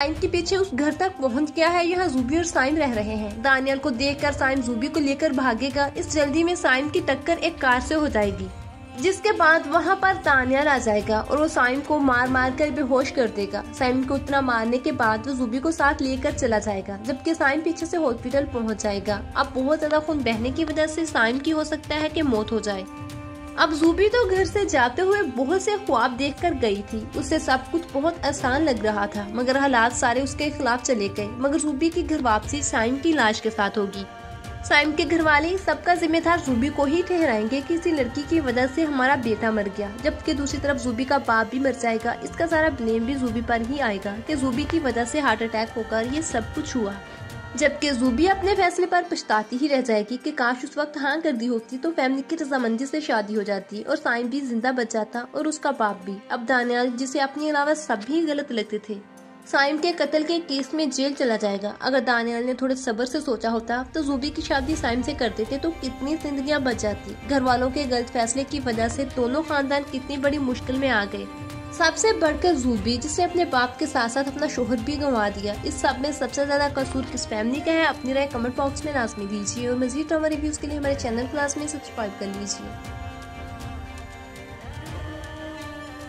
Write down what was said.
साइम के पीछे उस घर तक पहुँच गया है। यहाँ जूबी और साइम रह रहे हैं। दानियल को देखकर साइम जूबी को लेकर भागेगा। इस जल्दी में साइम की टक्कर एक कार से हो जाएगी, जिसके बाद वहाँ पर दानियल आ जाएगा और वो साइम को मार मार कर बेहोश कर देगा। साइम को उतना मारने के बाद वो जूबी को साथ लेकर चला जाएगा, जबकि साइम पीछे से हॉस्पिटल पहुँच जाएगा। अब बहुत ज़्यादा खून बहने की वजह से साइम की हो सकता है कि मौत हो जाए। अब जूबी तो घर से जाते हुए बहुत से ख्वाब देखकर गई थी। उसे सब कुछ बहुत आसान लग रहा था, मगर हालात सारे उसके खिलाफ चले गए, मगर जूबी की घर वापसी साइम की लाश के साथ होगी। साइम के घर वाले सबका जिम्मेदार जूबी को ही ठहराएँगे कि इसी लड़की की वजह से हमारा बेटा मर गया, जबकि दूसरी तरफ़ जूबी का बाप भी मर जाएगा। इसका सारा ब्लेम भी जूबी पर ही आएगा कि जूबी की वजह से हार्ट अटैक होकर ये सब कुछ हुआ। जबकि जूबी अपने फैसले पर पछताती ही रह जाएगी कि काश उस वक्त हाँ कर दी होती तो फैमिली की रजामंदी से शादी हो जाती और साइम भी ज़िंदा बच जाता और उसका बाप भी। अब दानियाल जिसे अपने अलावा सभी गलत लगते थे। साइम के कत्ल के केस में जेल चला जाएगा। अगर दानियाल ने थोड़े सबर से सोचा होता तो जूबी की शादी साइम से कर देते तो कितनी जिंदगियाँ बच जाती। घर वालों के गलत फैसले की वजह से दोनों खानदान कितनी बड़ी मुश्किल में आ गए। सबसे बढ़कर जूबी जिसने अपने बाप के साथ साथ अपना शोहर भी गंवा दिया। इस सब में सबसे ज़्यादा कसूर किस फैमिली का है, अपनी राय कमेंट बॉक्स में लाजमी दीजिए और मजीद ड्रामा रिव्यूज़ के लिए हमारे चैनल क्लास में सब्सक्राइब कर लीजिए।